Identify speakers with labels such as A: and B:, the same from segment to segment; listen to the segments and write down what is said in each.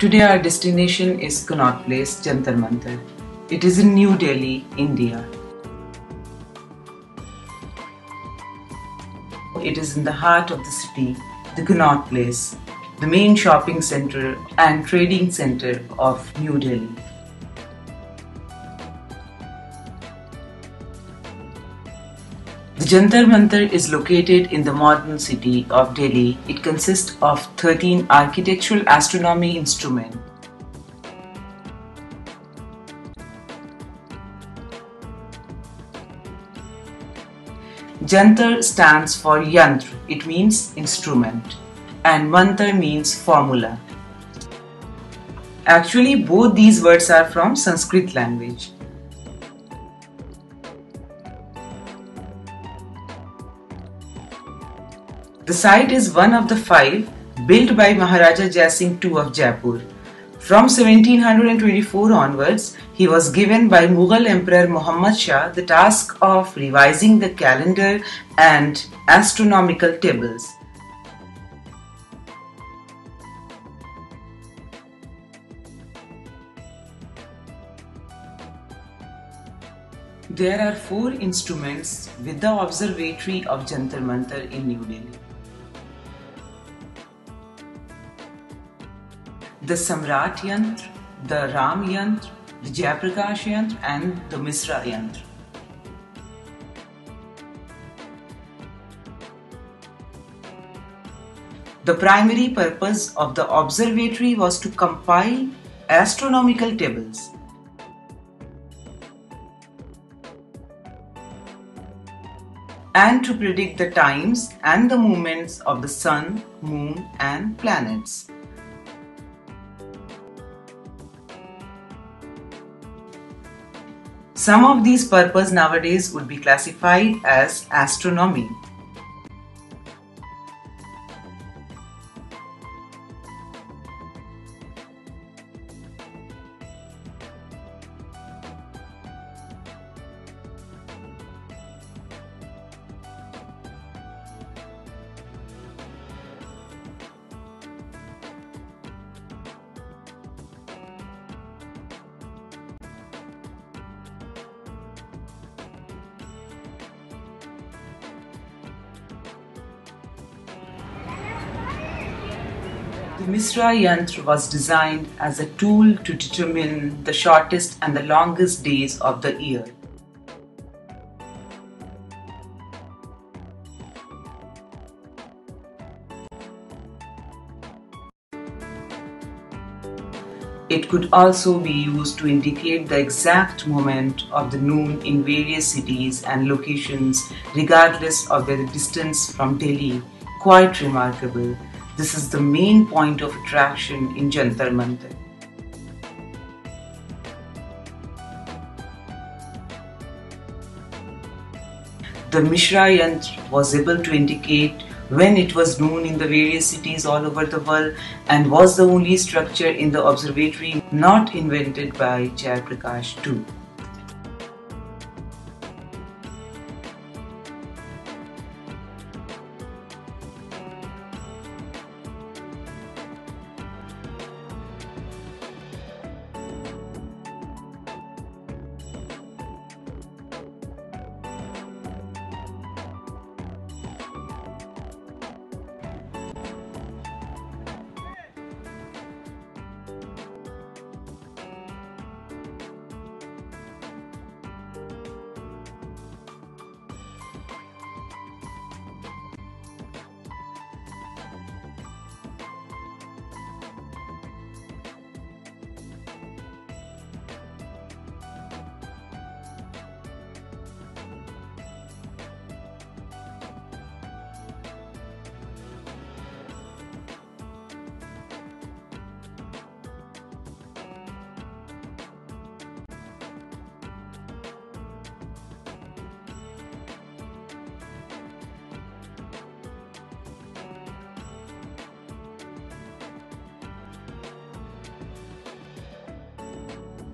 A: Today our destination is Connaught Place, Jantar Mantar. It is in New Delhi, India. It is in the heart of the city, the Connaught Place, the main shopping center and trading center of New Delhi. Jantar Mantar is located in the modern city of Delhi. It consists of 13 architectural astronomy instruments. Jantar stands for Yantra, it means instrument, and Mantar means formula. Actually, both these words are from Sanskrit language. The site is one of the five built by Maharaja Jai Singh II of Jaipur. From 1724 onwards, he was given by Mughal Emperor Muhammad Shah the task of revising the calendar and astronomical tables. There are four instruments with the observatory of Jantar Mantar in New Delhi. The Samrat Yantra, the Ram Yantra, the Jayaprakash Yantra and the Misra Yantra. The primary purpose of the observatory was to compile astronomical tables. and to predict the times and the movements of the sun, moon and planets. Some of these purposes nowadays would be classified as astronomy. The Misra Yantra was designed as a tool to determine the shortest and the longest days of the year. It could also be used to indicate the exact moment of the noon in various cities and locations regardless of their distance from Delhi. Quite remarkable this is the main point of attraction in Jantar Mantar. The Misra Yantra was able to indicate when it was known in the various cities all over the world and was the only structure in the observatory not invented by Jayaprakash II.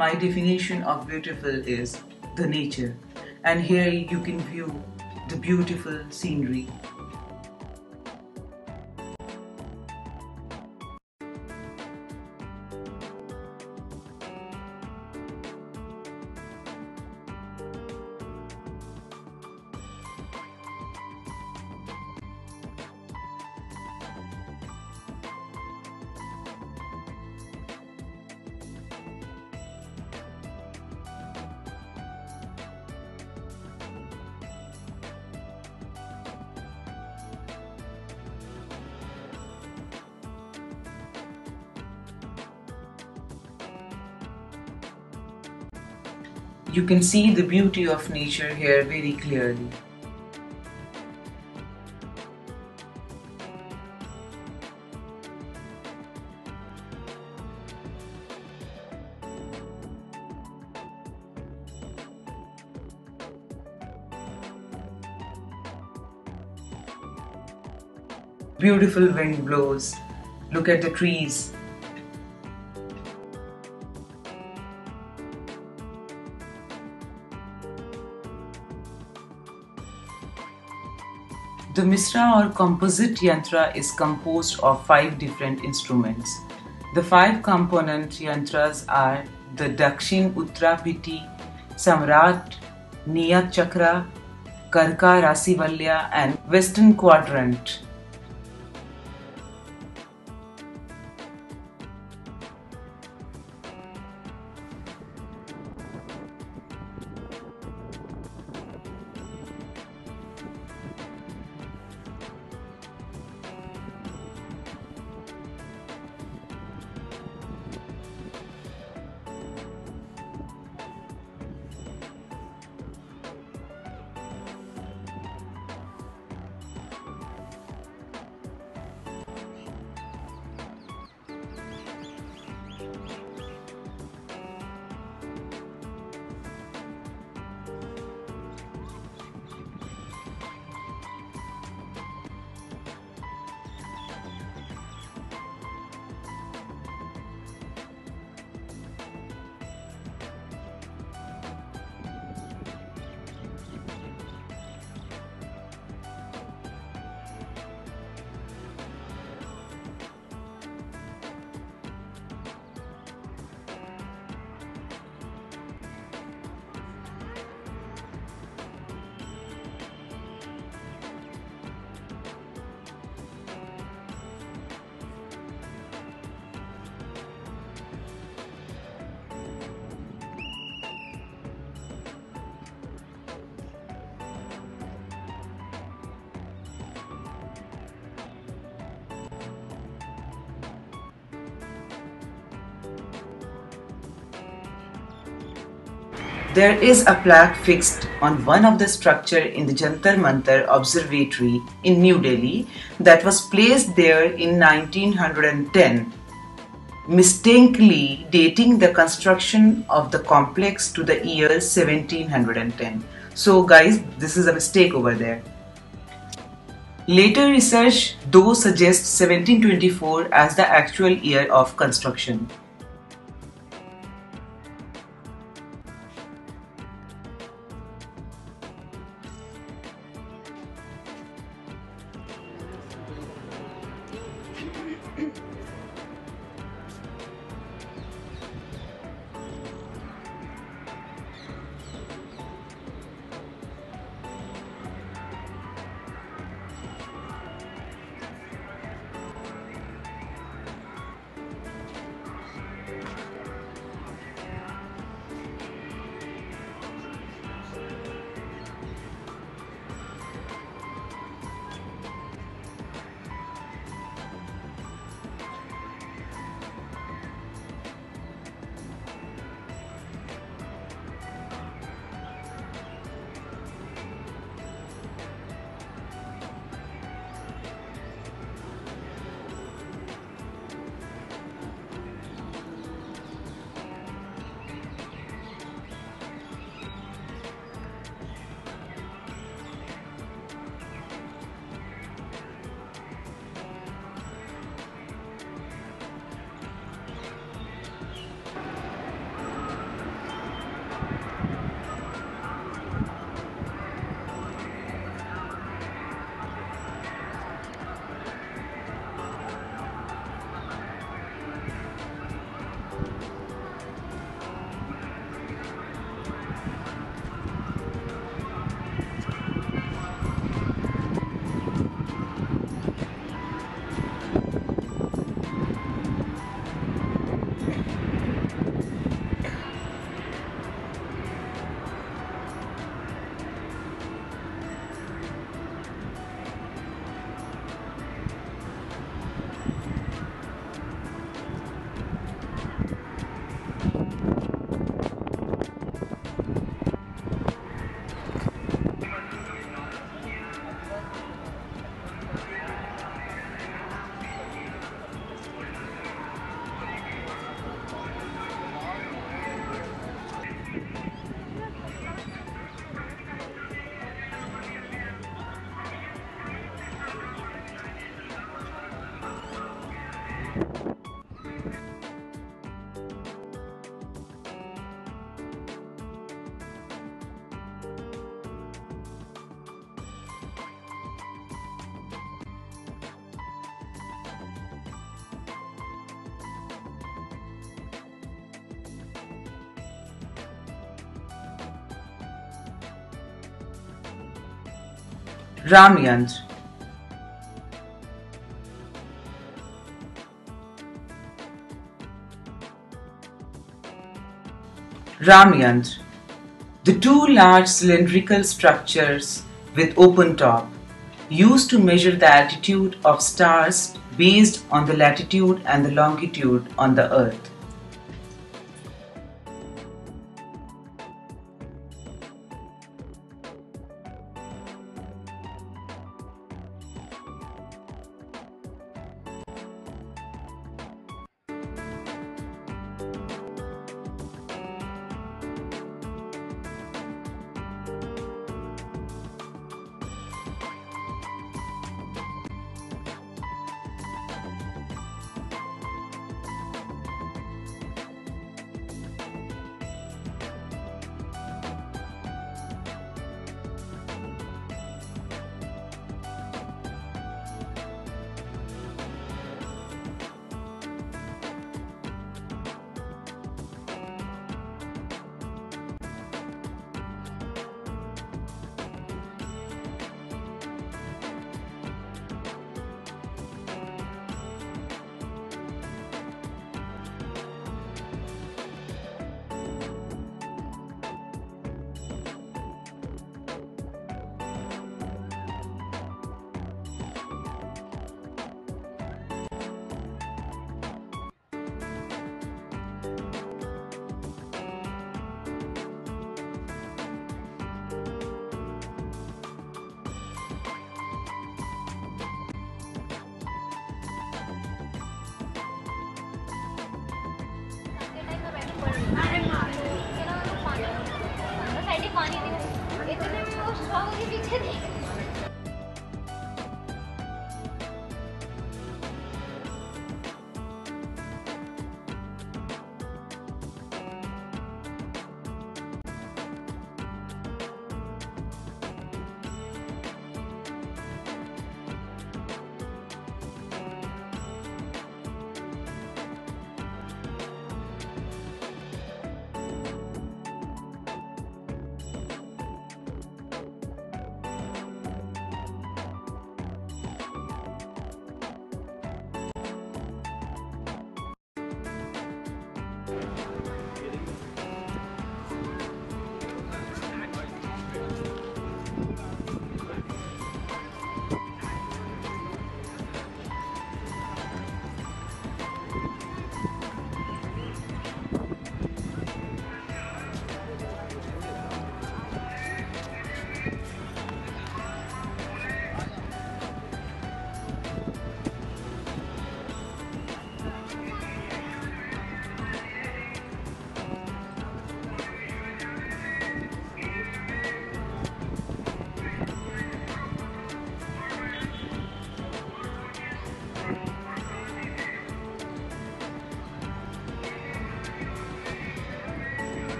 A: My definition of beautiful is the nature. And here you can view the beautiful scenery You can see the beauty of nature here very clearly. Beautiful wind blows. Look at the trees. The Misra or composite yantra is composed of five different instruments. The five component yantras are the Dakshin Uttrapiti, Samrat, Niyat Chakra, Karka Rasivalya and Western Quadrant. There is a plaque fixed on one of the structure in the Jantar Mantar Observatory in New Delhi that was placed there in 1910, mistakenly dating the construction of the complex to the year 1710. So guys, this is a mistake over there. Later research though suggests 1724 as the actual year of construction. Ramyantr Ramyantr The two large cylindrical structures with open top used to measure the altitude of stars based on the latitude and the longitude on the earth.
B: I'll give you today?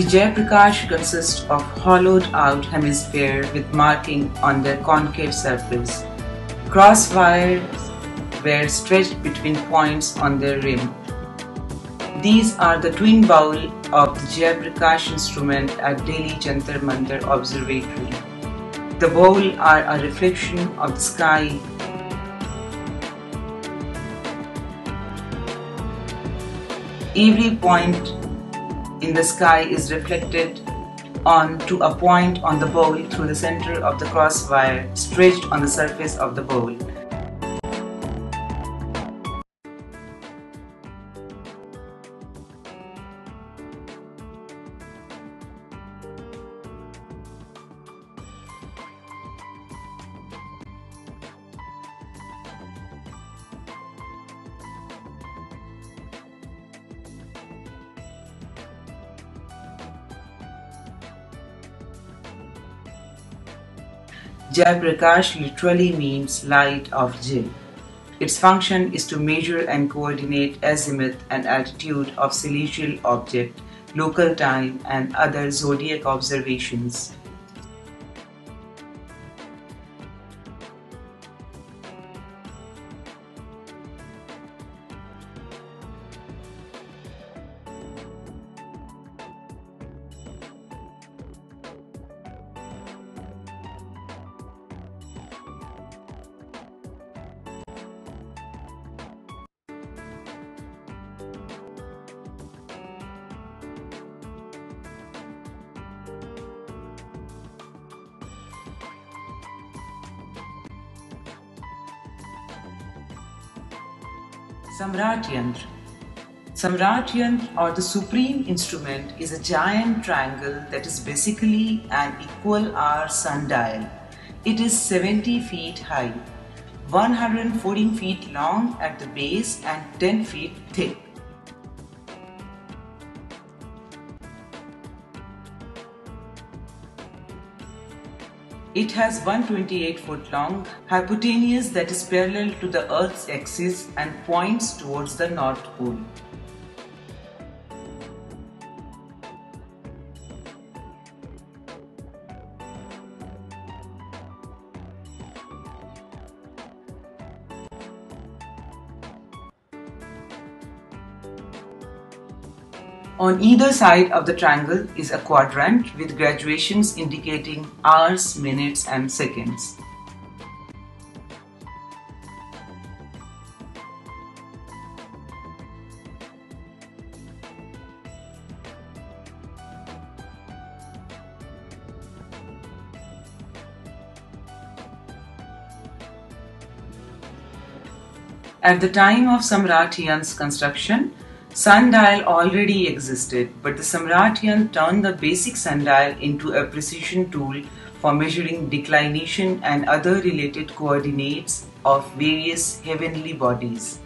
A: The Jayaprakash consists of hollowed out hemisphere with marking on their concave surface. Cross wires were stretched between points on their rim. These are the twin bowl of the Jayaprakash instrument at Delhi Jantar Mantar Observatory. The bowl are a reflection of the sky every point in the sky is reflected on to a point on the bowl through the center of the cross wire stretched on the surface of the bowl. Jai literally means light of Jai. Its function is to measure and coordinate azimuth and altitude of celestial object, local time, and other zodiac observations. Samrat Yantra. Samrat Yantra or the Supreme Instrument is a giant triangle that is basically an equal hour sundial. It is 70 feet high, 114 feet long at the base and 10 feet thick. It has 128 foot long hypotenuse that is parallel to the Earth's axis and points towards the North Pole. On either side of the triangle is a quadrant with graduations indicating hours, minutes and seconds. At the time of Samrat Yantra's construction, Sundial already existed, but the Samrat Yantra turned the basic sundial into a precision tool for measuring declination and other related coordinates of various heavenly bodies.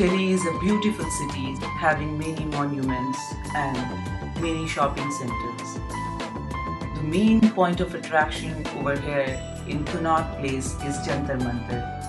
A: Delhi is a beautiful city having many monuments and many shopping centers. The main point of attraction over here in Connaught Place is Jantar Mantar.